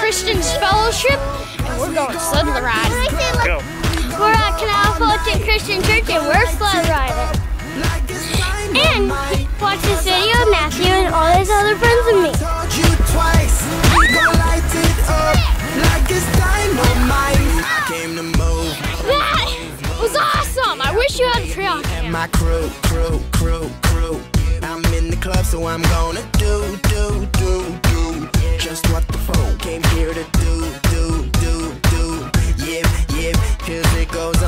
Christians Fellowship, and we're going sled riding. Go. We're at Canal Fulton Christian Church and we're sled riding. like it's dynamite. And watch this video of Matthew and all his other friends and me. Told you twice, we gon' light it up like it's dynamite. I came to move. That was awesome! I wish you had a trail cam. My crew, crew, crew, crew. I'm in the club, so I'm gonna do, do, do, do. Goes